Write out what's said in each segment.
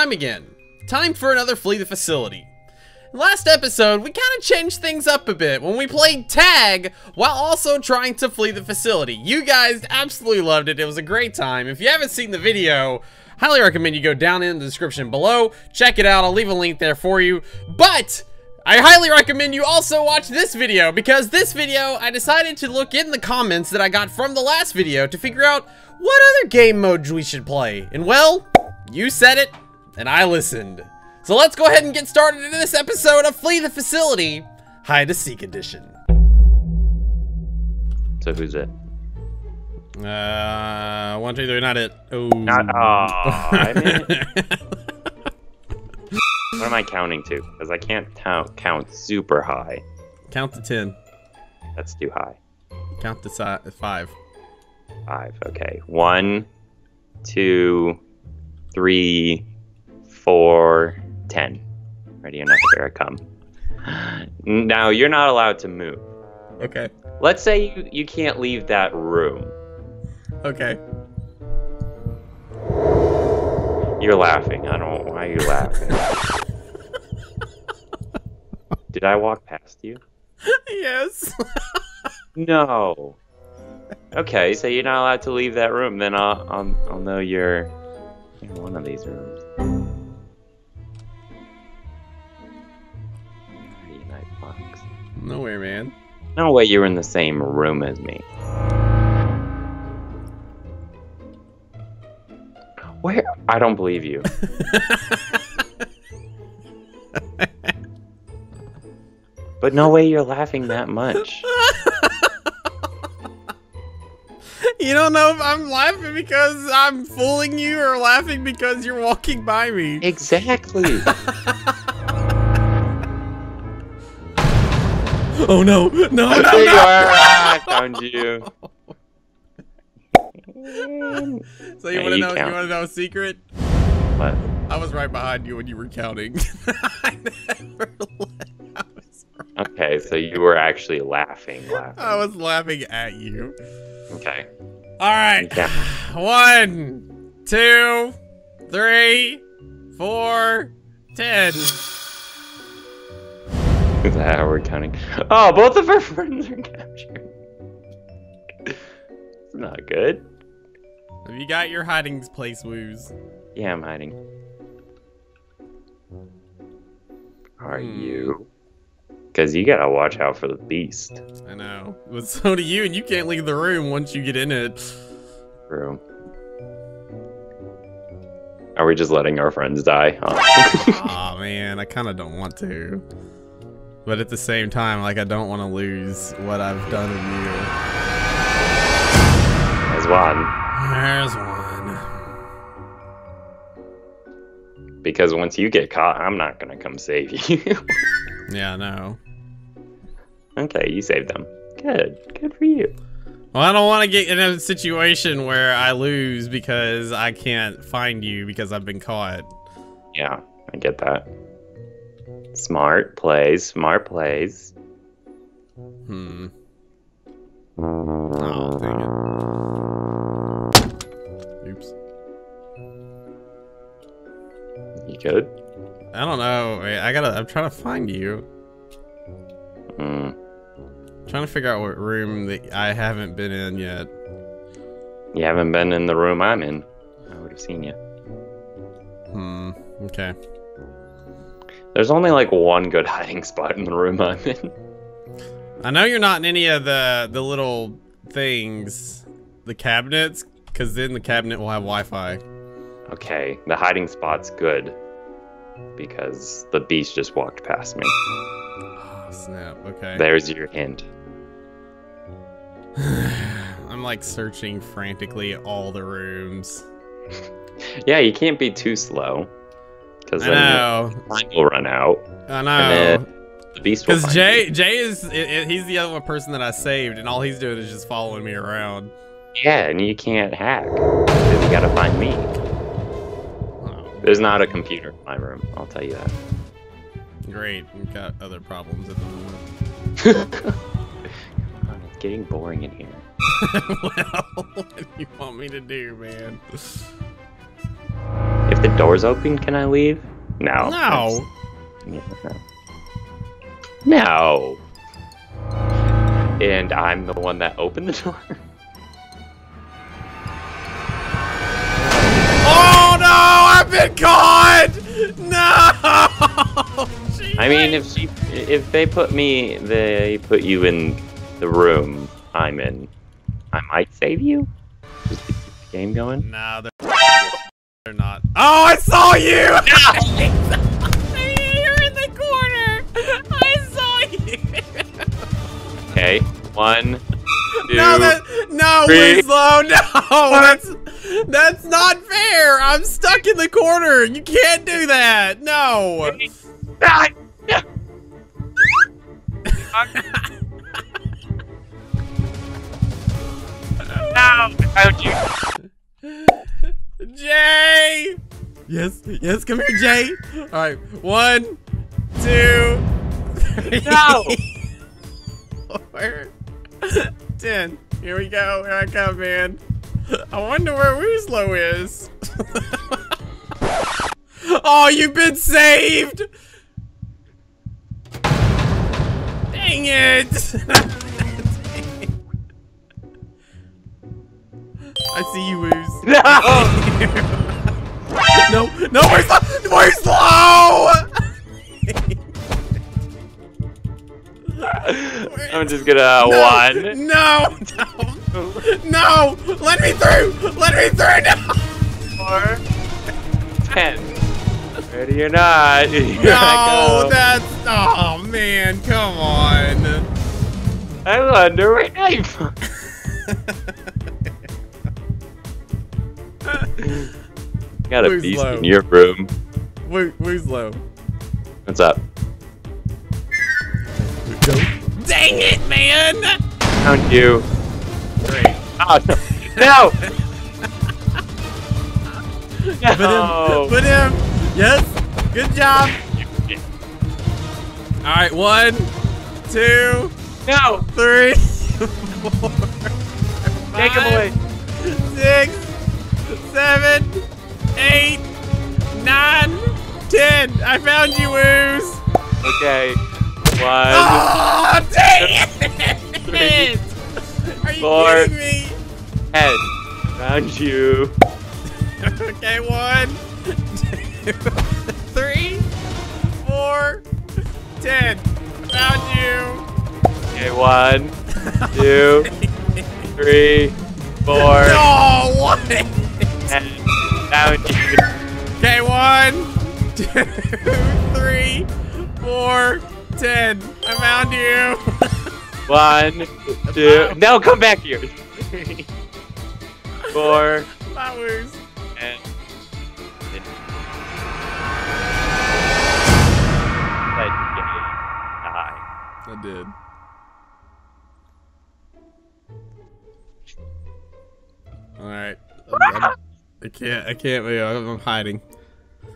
time again. Time for another Flee the Facility. Last episode, we kind of changed things up a bit when we played tag while also trying to flee the facility. You guys absolutely loved it. It was a great time. If you haven't seen the video, highly recommend you go down in the description below. Check it out. I'll leave a link there for you. But I highly recommend you also watch this video because this video, I decided to look in the comments that I got from the last video to figure out what other game modes we should play. And well, you said it, and I listened. So let's go ahead and get started in this episode of Flee the Facility, Hide and Seek Edition. So who's it? Uh, one, two, three, not it. Oh. Not. Oh, I mean, what am I counting to? Because I can't count count super high. Count to ten. That's too high. Count to si five. Five. Okay. One, two, three, four, ten. Ready enough? Here I come. Now you're not allowed to move. Okay. Let's say you, you can't leave that room. Okay. You're laughing. I don't. Why are you laughing? Did I walk past you? yes. No. Okay, so you're not allowed to leave that room. Then I'll I'll, I'll know you're in one of these rooms. You, Nightfox? Nowhere, man. No way you were in the same room as me. Where? I don't believe you. But no way you're laughing that much. You don't know if I'm laughing because I'm fooling you or laughing because you're walking by me. Exactly. Oh no, no, no, there you no. are. I found you. So you Yeah, want to know? count. You want to know a secret? What? I was right behind you when you were counting. I never let- I was, Okay, so you were actually laughing, laughing. I was laughing at you. Okay. All right. Yeah. One, two, three, four, ten. Is that how we're counting? Oh, both of our friends are captured. It's not good. Have you got your hiding place woos? Yeah, I'm hiding. Are Hmm. you? Because you gotta watch out for the beast. I know. But so do you, and you can't leave the room once you get in it. Room. Are we just letting our friends die? Oh. Aw, man, I kind of don't want to. But at the same time, like, I don't want to lose what I've done in you. There's one. There's one. Because once you get caught, I'm not gonna come save you. Yeah, no. okay, you saved them. Good. Good for you. Well, I don't want to get in a situation where I lose because I can't find you because I've been caught. Yeah, I get that. Smart plays, smart plays. Hmm. Oh, dang it. Oops. You good? I don't know. Wait, I gotta. I'm trying to find you. Mm. trying to figure out what room that I haven't been in yet. You haven't been in the room I'm in. I would have seen you. Hmm. Okay. There's only like one good hiding spot in the room I'm in. I know you're not in any of the the little things, the cabinets, because then the cabinet will have Wi-Fi. Okay, the hiding spot's good. Because the beast just walked past me. Oh, snap. Okay. There's your hint. I'm like searching frantically all the rooms. Yeah, you can't be too slow. Because then know. time will run out. I know. the beast will Because Jay, you. Jay is i i he's the other person that I saved, and all he's doing is just following me around. Yeah, and you can't hack. You gotta find me. Oh, There's not a computer in my room, I'll tell you that. great. We've got other problems at the moment. Come on, it's getting boring in here. well, what do you want me to do, man? Door's open, can I leave? No. No. Yeah. No. And I'm the one that opened the door. Oh no! I've been caught! No! I mean, if she, if they put me, they put you in the room I'm in, I might save you. Just to keep the game going. No, they're, they're not. Oh, I saw you! You're in the corner! I saw you! Okay, one, two. No, that, no, three. Wooslow, no! That's, that's not fair! I'm stuck in the corner! You can't do that! No! Yeah. no, I found you. Jay! Yes, yes, come here, Jay! Alright, one, two, three, No. four, ten. Here we go, here I come, man. I wonder where Wooslow is. oh, you've been saved! Dang it! I see you, Woos. No. No, no, we're slow! We're slow! I'm just gonna uh, no, one. No, no, no! Let me through! Let me through! No! Four. Ten. Ready or not? No, that's oh man, come on. I wonder where knife. Got a Who's beast low? in your room. Woo, who's low? What's up? Dang it, man! Found you. Great. Oh no! No! Put him, put him. Yes, good job. All right, one, two, No! three, four, Take him away! six, seven, eight, nine, ten. I found you, Woos. Okay. One, Oh, dang Three! Are you four. kidding me? ten. Found you. Okay, one, two, three, four, ten. Found you. Okay, one, two, three, four, No, what? ten. You. Okay, one, two, three, four, ten. I found you. One, two. No, come back here. Four, Flowers. and. I did. All right. I can't. I can't. I'm I'm hiding.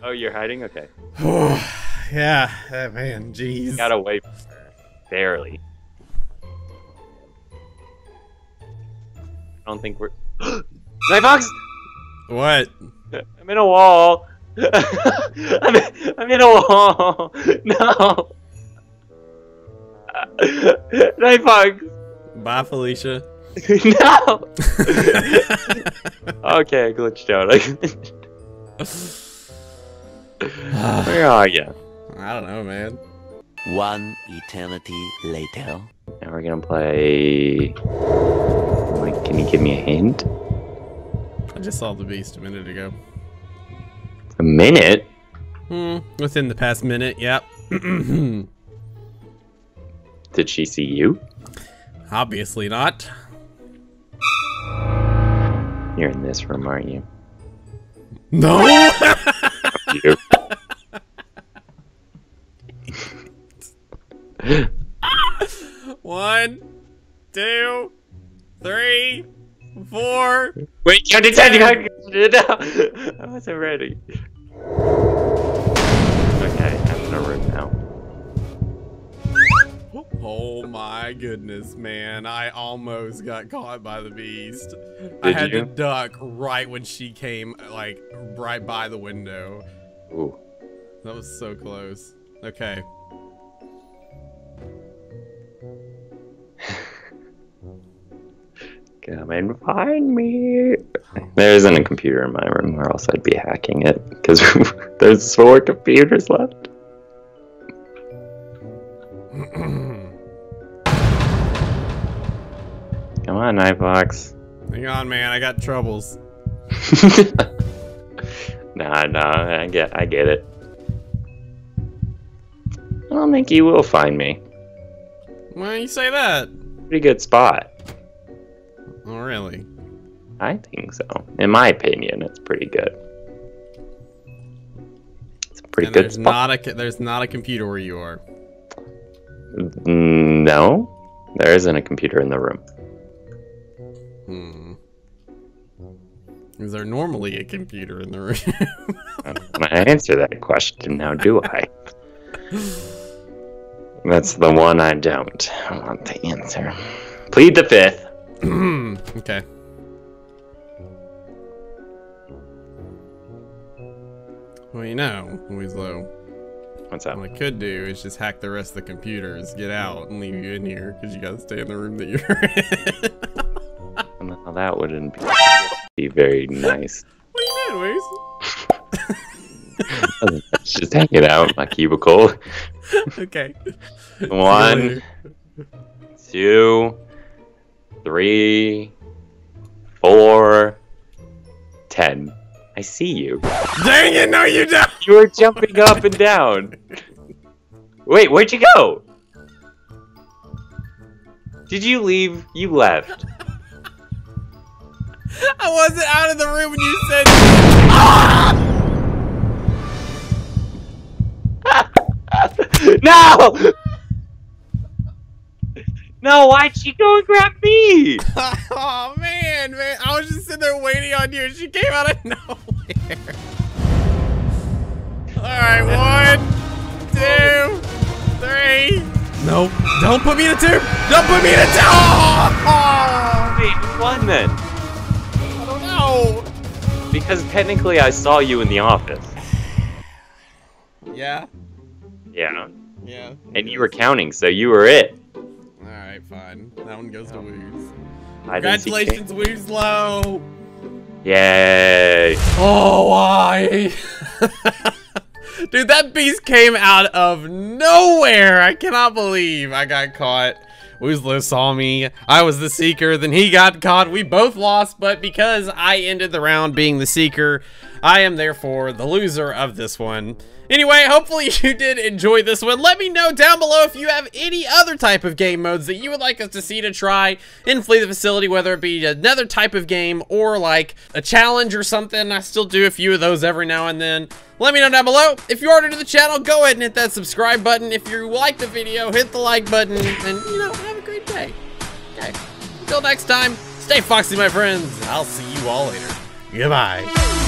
Oh, you're hiding? Okay. yeah. That man. Jeez. Got away. Barely. I don't think we're. Night Fox! What? I'm in a wall! I'm, in, I'm in a wall! No! Night Fox! Bye, Felicia. no! okay, I glitched out. Where are you? I don't know, man. One eternity later. Now we're gonna play. Like, can you give me a hint? I just saw the beast a minute ago. A minute? Hmm. Within the past minute. Yep. Did she see you? Obviously not. You're in this room, aren't you? No. You. One, two, three, four. Wait, you did no, I wasn't ready. Okay, I'm in a room now. Oh my goodness, man. I almost got caught by the beast. I had you? to duck right when she came, like, right by the window. Ooh. That was so close. Okay. Come and find me. There isn't a computer in my room, or else I'd be hacking it. Because there's four computers left. Come on, Nightfox. Hang on, man. I got troubles. nah, nah, I get, I get it. I don't think you will find me. Why do you say that? Pretty good spot. Oh, really? I think so. In my opinion, it's pretty good. It's a pretty and good there's spot. not a there's not a computer where you are. No, there isn't a computer in the room. Is there normally a computer in the room? Um, I answer that question now, do I? That's the one I don't want to answer. Plead the fifth. Hmm, okay. Well, you know, Wooslow, What's up? what I could do is just hack the rest of the computers, get out, and leave you in here, because you gotta stay in the room that you're in. Well, that wouldn't be, be very nice. what are you mean, doing, Just hang it out in my cubicle. Okay. One, two, three, four, ten. I see you. Dang it, no you don't! You were jumping up and down. Wait, where'd you go? Did you leave? You left. I wasn't out of the room when you said. no! No, why'd she go and grab me? oh man, man! I was just sitting there waiting on you, and she came out of nowhere. All right, one, two, three. Nope! Don't put me in a tube! Don't put me in a tube! Oh, Wait, who won then? I. Because technically I saw you in the office. Yeah, Yeah. yeah. And you were counting, so you were it. All right, fine. That one goes to Woos. Congratulations, Wooslow! Yay! Oh, why? Dude, that beast came out of nowhere. I cannot believe I got caught. Wooslow saw me. I was the seeker. Then he got caught. We both lost, but because I ended the round being the seeker, I am therefore the loser of this one. Anyway, hopefully you did enjoy this one. Let me know down below if you have any other type of game modes that you would like us to see to try in Flee the Facility, whether it be another type of game or like a challenge or something. I still do a few of those every now and then. Let me know down below. If you're new to the channel, go ahead and hit that subscribe button. If you like the video, hit the like button, and you know, have a great day. Okay, until next time, stay foxy, my friends. I'll see you all later. Goodbye.